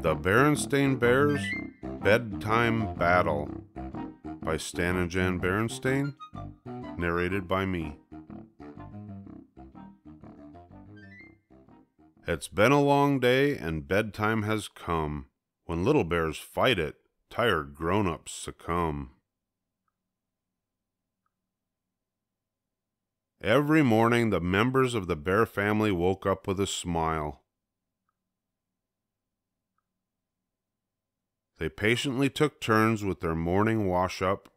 The Berenstain Bears Bedtime Battle by Stan and Jan Berenstain, narrated by me. It's been a long day and bedtime has come. When little bears fight it, tired grown ups succumb. Every morning, the members of the bear family woke up with a smile. They patiently took turns with their morning wash up.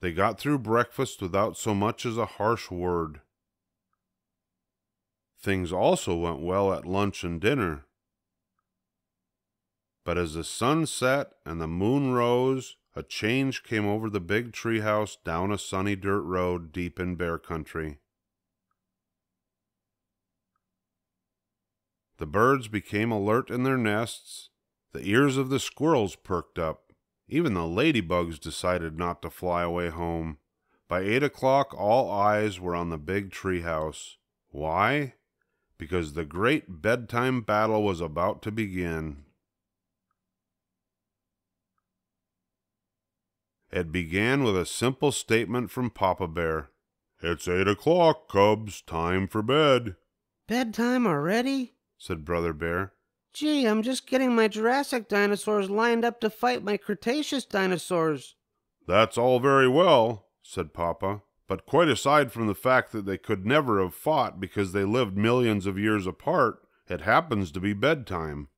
They got through breakfast without so much as a harsh word. Things also went well at lunch and dinner. But as the sun set and the moon rose, a change came over the big treehouse down a sunny dirt road deep in bear country. The birds became alert in their nests, the ears of the squirrels perked up, even the ladybugs decided not to fly away home. By eight o'clock, all eyes were on the big treehouse. Why? Because the great bedtime battle was about to begin. It began with a simple statement from Papa Bear. It's eight o'clock, cubs. Time for bed. Bedtime already? said Brother Bear. Gee, I'm just getting my Jurassic dinosaurs lined up to fight my Cretaceous dinosaurs. That's all very well, said Papa, but quite aside from the fact that they could never have fought because they lived millions of years apart, it happens to be bedtime.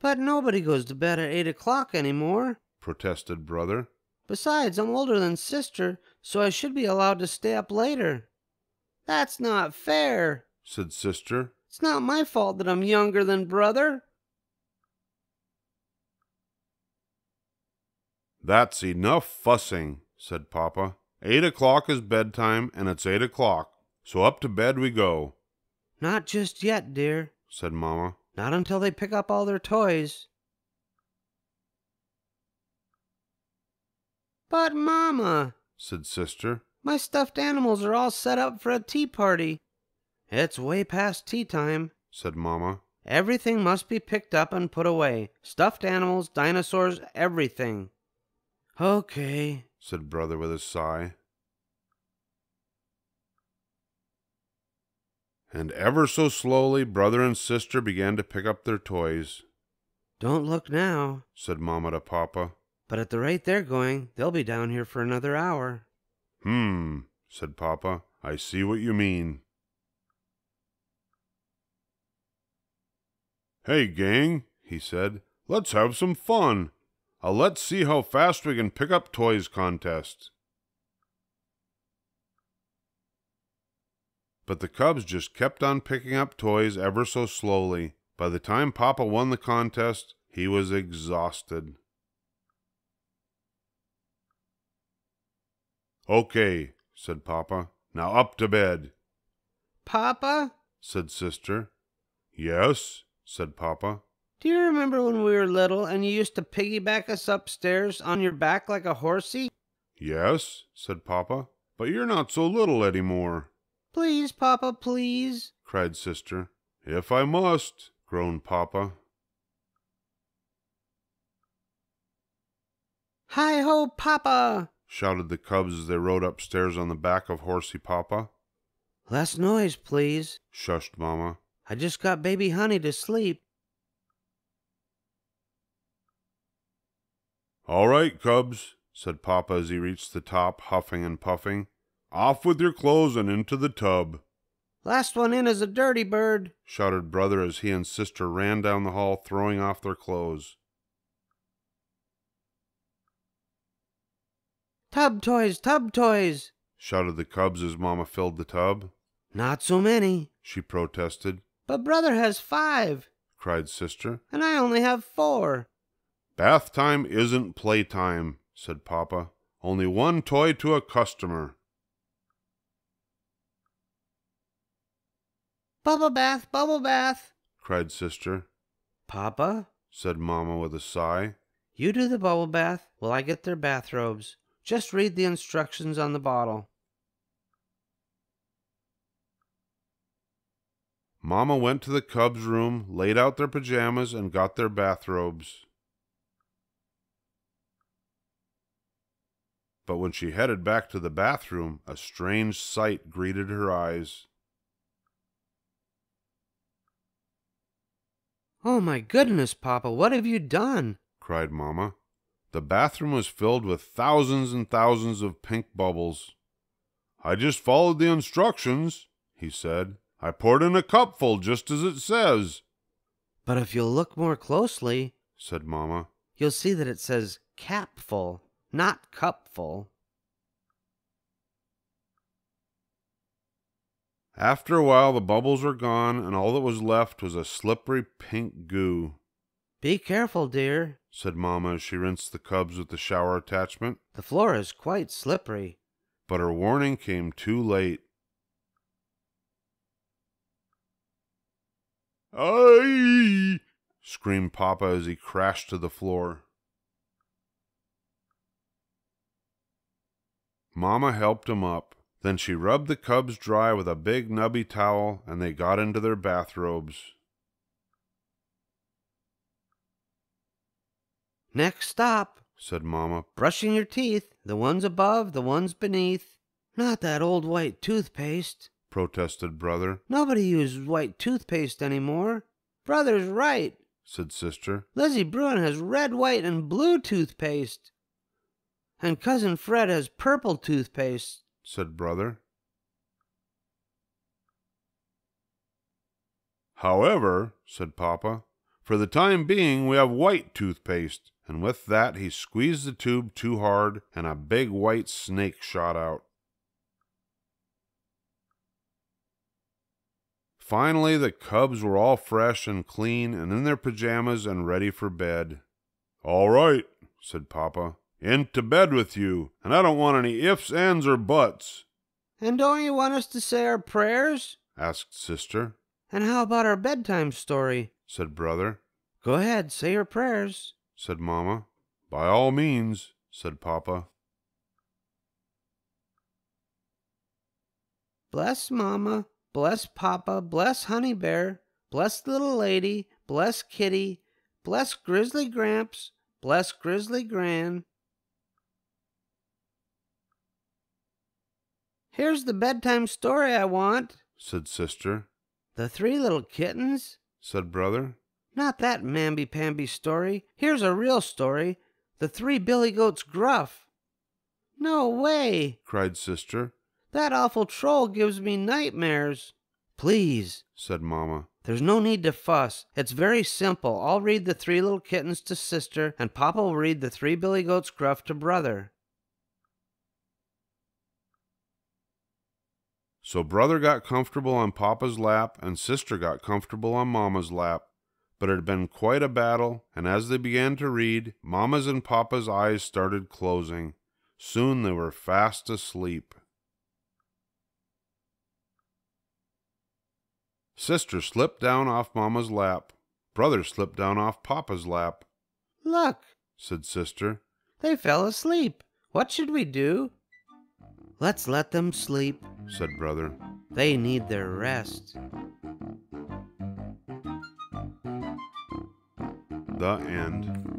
But nobody goes to bed at eight o'clock anymore, protested Brother. Besides, I'm older than Sister, so I should be allowed to stay up later. That's not fair, said Sister. It's not my fault that I'm younger than Brother. That's enough fussing, said Papa. Eight o'clock is bedtime, and it's eight o'clock, so up to bed we go. Not just yet, dear, said Mamma. Not until they pick up all their toys. But, Mamma, said Sister, my stuffed animals are all set up for a tea party. It's way past tea time, said Mamma. Everything must be picked up and put away. Stuffed animals, dinosaurs, everything. Okay, said Brother with a sigh. and ever so slowly brother and sister began to pick up their toys. Don't look now, said Mamma to Papa. But at the rate they're going, they'll be down here for another hour. Hmm, said Papa. I see what you mean. Hey, gang, he said. Let's have some fun. A let's see how fast we can pick up toys contest. But the Cubs just kept on picking up toys ever so slowly. By the time Papa won the contest, he was exhausted. Okay, said Papa. Now up to bed. Papa? said Sister. Yes, said Papa. Do you remember when we were little and you used to piggyback us upstairs on your back like a horsey? Yes, said Papa. But you're not so little any more. Please, Papa, please, cried Sister. If I must, groaned Papa. Hi ho, Papa! Shouted the cubs as they rode upstairs on the back of Horsey Papa. Less noise, please, shushed Mamma. I just got baby honey to sleep. All right, cubs, said Papa as he reached the top, huffing and puffing. Off with your clothes and into the tub. Last one in is a dirty bird, shouted Brother as he and Sister ran down the hall, throwing off their clothes. Tub toys, tub toys, shouted the cubs as Mamma filled the tub. Not so many, she protested. But Brother has five, cried Sister. And I only have four. Bath time isn't playtime, said Papa. Only one toy to a customer. Bubble bath, bubble bath, cried Sister. Papa, said Mamma with a sigh. You do the bubble bath while I get their bathrobes. Just read the instructions on the bottle. Mamma went to the cubs' room, laid out their pajamas, and got their bathrobes. But when she headed back to the bathroom, a strange sight greeted her eyes. Oh my goodness, Papa, what have you done? cried Mamma. The bathroom was filled with thousands and thousands of pink bubbles. I just followed the instructions, he said. I poured in a cupful just as it says. But if you'll look more closely, said Mamma, you'll see that it says capful, not cupful. After a while, the bubbles were gone, and all that was left was a slippery pink goo. Be careful, dear, said Mamma as she rinsed the cubs with the shower attachment. The floor is quite slippery. But her warning came too late. Aye! screamed Papa as he crashed to the floor. Mamma helped him up. Then she rubbed the cubs dry with a big nubby towel, and they got into their bathrobes. Next stop, said Mamma. Brushing your teeth, the ones above, the ones beneath. Not that old white toothpaste, protested Brother. Nobody uses white toothpaste anymore. Brother's right, said Sister. Lizzie Bruin has red, white, and blue toothpaste. And Cousin Fred has purple toothpaste, said Brother. However, said Papa, for the time being we have white toothpaste and with that he squeezed the tube too hard, and a big white snake shot out. Finally, the cubs were all fresh and clean and in their pajamas and ready for bed. All right, said Papa. Into bed with you, and I don't want any ifs, ands, or buts. And don't you want us to say our prayers? asked Sister. And how about our bedtime story? said Brother. Go ahead, say your prayers said Mamma. By all means, said Papa. Bless Mamma, bless Papa, bless Honey Bear, bless Little Lady, bless Kitty, bless Grizzly Gramps, bless Grizzly Gran. Here's the bedtime story I want, said Sister. The three little kittens, said Brother. Not that mamby-pamby story. Here's a real story. The Three Billy Goats Gruff. No way, cried Sister. That awful troll gives me nightmares. Please, said Mamma. There's no need to fuss. It's very simple. I'll read the three little kittens to Sister, and Papa will read the three Billy Goats Gruff to Brother. So Brother got comfortable on Papa's lap, and Sister got comfortable on Mamma's lap but it had been quite a battle, and as they began to read, Mamma's and Papa's eyes started closing. Soon they were fast asleep. Sister slipped down off Mamma's lap. Brother slipped down off Papa's lap. Look, said Sister. They fell asleep. What should we do? Let's let them sleep, said Brother. They need their rest. End.